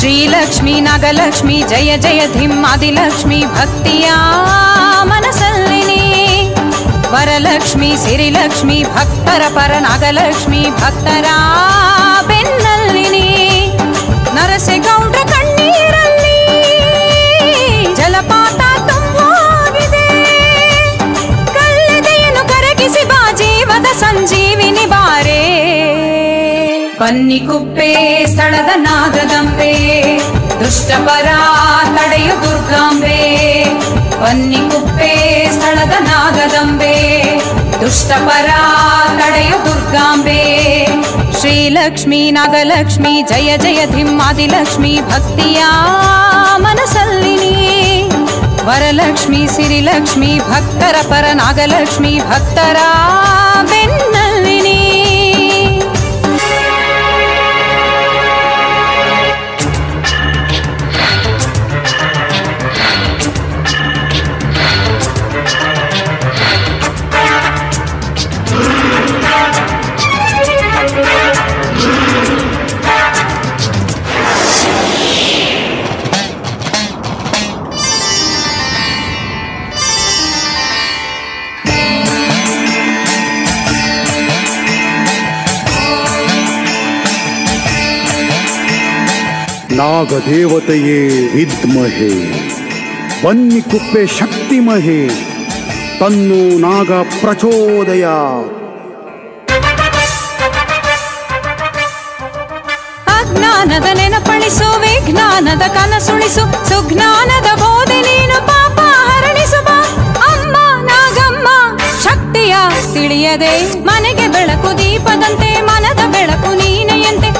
ಶ್ರೀಲಕ್ಷ್ಮಿ ನಾಗಲಕ್ಷ್ಮಿ ಜಯ ಜಯ ಧಿಮ್ಮಾದಿಲಕ್ಷ್ಮಿ ಭಕ್ತಿಯ ಮನಸಲ್ಲಿನಿ ವರಲಕ್ಷ್ಮಿ ಸಿರಿಲಕ್ಷ್ಮಿ ಭಕ್ತರ ಪರ ನಾಗಲಕ್ಷ್ಮಿ ಭಕ್ತರ ಬನ್ನಿಕುಪ್ಪೆ ಸ್ಥಳದ ನಾಗದಂಬೆ ದುಷ್ಟಪರ ತಡೆಯು ದುರ್ಗಾಂಬೆ. ಬನ್ನಿಕುಪ್ಪೆ ಸ್ಥಳದ ನಾಗದಂಬೆ ದುಷ್ಟಪರ ತಡೆಯು ದುರ್ಗಾಂಬೆ. ಶ್ರೀಲಕ್ಷ್ಮಿ, ನಾಗಲಕ್ಷ್ಮಿ, ಜಯ ಜಯ, ಧಿಮ್ಮಾದಿಲಕ್ಷ್ಮಿ, ಭಕ್ತಿಯ ಮನಸಲ್ಲಿನಿ ವರಲಕ್ಷ್ಮಿ, ಸಿರಿಲಕ್ಷ್ಮಿ, ಭಕ್ತರ ಪರ ನಾಗಲಕ್ಷ್ಮಿ, ಭಕ್ತರ ಬೆನ್ನಲ್ಲಿನಿ ನಾಗದೇವತೆಯೇ ವಿದ್ಮಹೆ ಶಕ್ತಿ ಶಕ್ತಿಮಹೆ, ತನ್ನು ನಾಗ ಪ್ರಚೋದಯ. ಅಜ್ಞಾನದ ನೆನಪಣಿಸು, ವಿಜ್ಞಾನದ ಕನಸುಣಿಸು ಸುಜ್ಞಾನದ ಬೋಧಿ ನೀನು ಪಾಪ ಹರಣಿಸು ಅಮ್ಮ, ನಾಗಮ್ಮ, ಶಕ್ತಿಯ ತಿಳಿಯದೆ, ಮನೆಗೆ ಬೆಳಕು ದೀಪದಂತೆ, ಮನದ ಬೆಳಕು ನೀನೆಯಂತೆ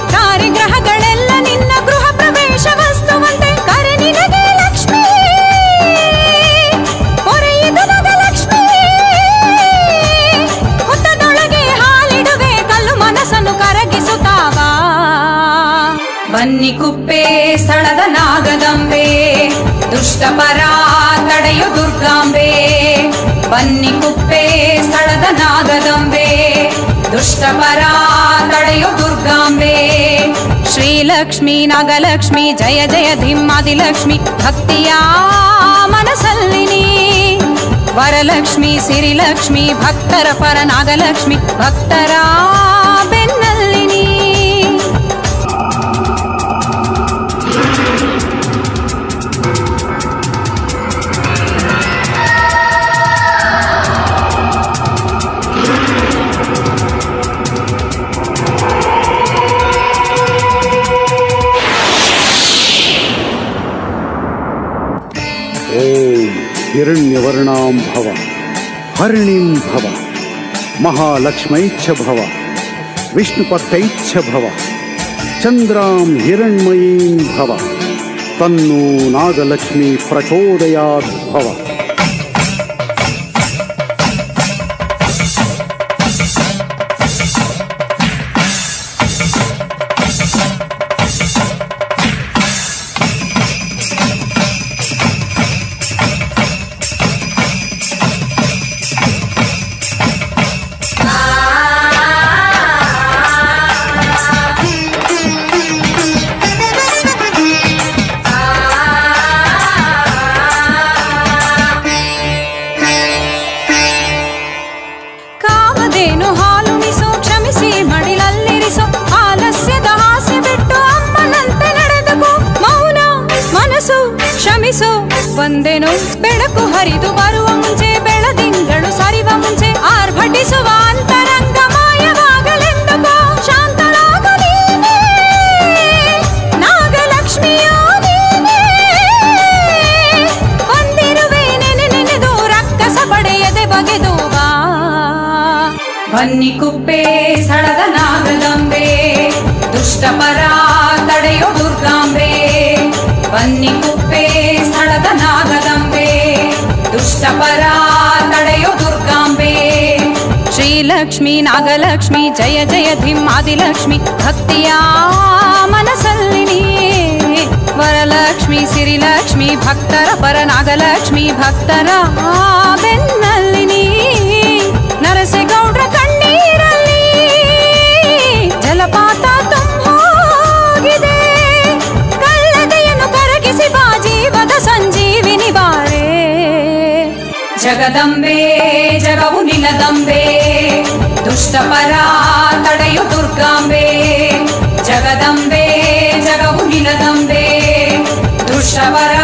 ದುಷ್ಟಪರ ತಡೆಯು ದುರ್ಗಾಂಬೆ. ಬನ್ನಿ ಕುಪ್ಪೆ ಸ್ಥಳದ ನಾಗದಂಬೆ. ದುಷ್ಟ ಪರ ತಡೆಯು ದುರ್ಗಾಂಬೆ. ಶ್ರೀಲಕ್ಷ್ಮಿ, ನಾಗಲಕ್ಷ್ಮಿ, ಜಯ ಜಯ, ಧಿಮ್ಮಾದಿಲಕ್ಷ್ಮಿ, ಭಕ್ತಿಯ ಮನಸಲ್ಲಿನಿ ವರಲಕ್ಷ್ಮಿ, ಸಿರಿಲಕ್ಷ್ಮಿ, ಭಕ್ತರ ಪರ ನಾಗಲಕ್ಷ್ಮಿ, ಭಕ್ತರ ओम हिरण्यवर्णाम भव हरिणीम भव महालक्ष्मैच्छ भव विष्णुपत्तैच्छ भव चंद्राम हिरण्मयीं भव, तन्नो नागलक्ष्मी प्रचोदयाद्भव भव। ಬಂದೆನು? ಬೆಳಕು ಹರಿದು ಬರುವ ಮುಂಚೆ, ಬೆಳದಿಂಗಳು ಸರಿವ ಮುಂಚೆ, ಆರ್ಭಟಿಸುವ ಅಂತರಂಗ ಮಾಯವಾಗಲೆಂದುಕೋ ಶಾಂತಳಾಗ ನಾಗಲಕ್ಷ್ಮಿಯೋ ಬಂದಿರುವೆ ನೆನೆ ರಕ್ಕಸ ಪಡೆಯದೆ ಬಾ. ಬನ್ನಿ ಕುಪ್ಪೆ ಸಳದ ನಾಗದಂಬೆ ದುಷ್ಟಪರ ತಡೆಯೋ ದುರ್ಗಾಂಬೆ. ಬನ್ನಿ ಕುಪ್ಪೆ परा नडय दुर्गाम्बे श्रीलक्ष्मी नागलक्ष्मी जय जय दिम् आदिलक्ष्मी भक्त्या मनसल् वरलक्ष्मी सिरीलक्ष्मी भक्तर पर नागलक्ष्मी भक्तरा ಜಗದಂಬೆ ಜಗವು ನಿಲದಂಬೆ ದುಷ್ಟಪರ ತಡೆಯು ದುರ್ಗಾಂಬೆ ಜಗದಂಬೆ ಜಗವು ನಿಲದಂಬೆ ದುಷ್ಟಪರ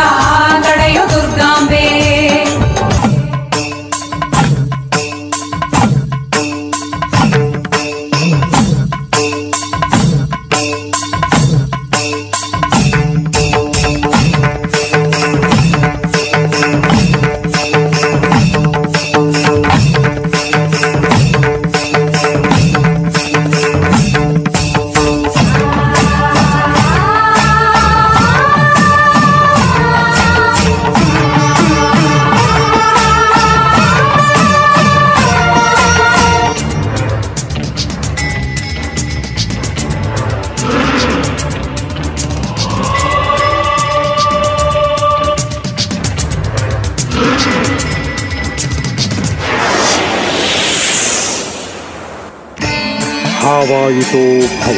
भावायुतो भव।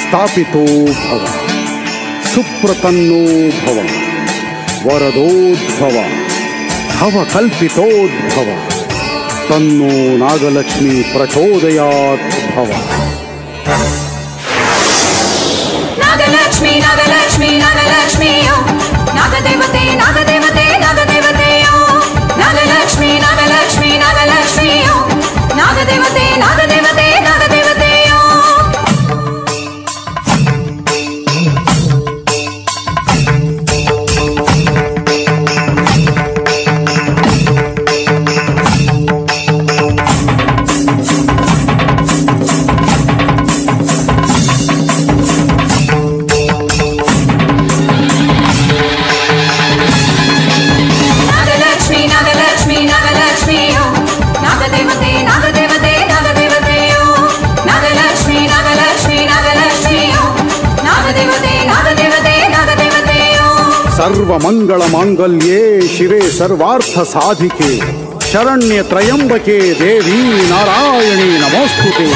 स्थापितो भव। सुप्रतन्नो भव। वरदोद्भव। भवकल्पितोद्भव। तन्नो नागलक्ष्मी प्रचोदयात् भव। नागलक्ष्मी नागदेवते नागदेवते नागदेवते नागलक्ष्मी नागलक्ष्मी नागलक्ष्मी नागदेवते नागदेवते सर्वमंगल मांगल्ये शिवे सर्वार्थ साधिके शरण्य त्रयंबके देवी नारायणी नमोस्तुते